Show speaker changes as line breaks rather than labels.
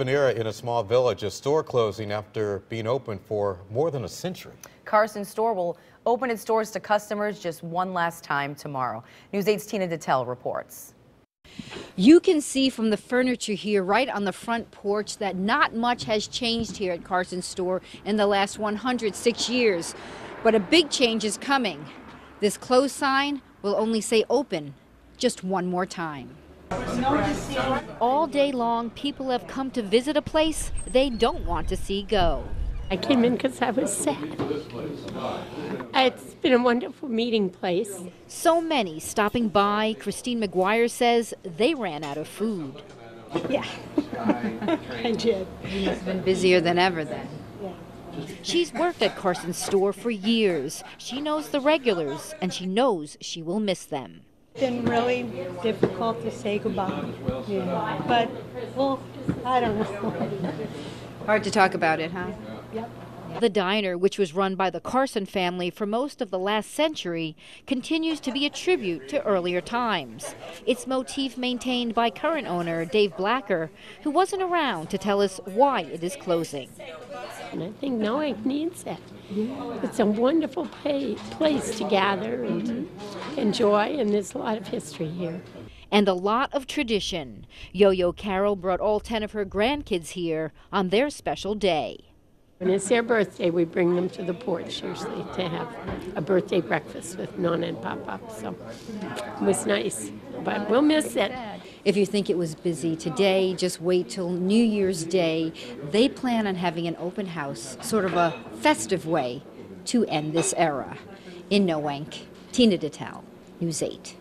Panera in a small village, a store closing after being open for more than a century.
Carson store will open its doors to customers just one last time tomorrow. News 8's Tina Detelj reports.
You can see from the furniture here right on the front porch that not much has changed here at Carson store in the last 106 years. But a big change is coming. This closed sign will only say open just one more time. All day long, people have come to visit a place they don't want to see go.
I came in because I was sad. It's been a wonderful meeting place.
So many stopping by, Christine McGuire says they ran out of food.
Yeah, I did.
You must been busier than ever then. She's worked at Carson's store for years. She knows the regulars, and she knows she will miss them.
Been really difficult to say goodbye. Yeah. But, well, I don't know.
Hard to talk about it, huh? Yep. The diner, which was run by the Carson family for most of the last century, continues to be a tribute to earlier times. Its motif maintained by current owner Dave Blacker, who wasn't around to tell us why it is closing.
And I think Noank needs it. Mm-hmm. It's a wonderful pay, place to gather and to enjoy, and there's a lot of history here.
And a lot of tradition. Yo Yo Carol brought all 10 of her grandkids here on their special day.
When it's their birthday, we bring them to the porch usually to have a birthday breakfast with Nonna and Papa. So it was nice, but we'll miss it.
If you think it was busy today, just wait till New Year's Day. They plan on having an open house, sort of a festive way to end this era. In Noank, Tina Detelj, News 8.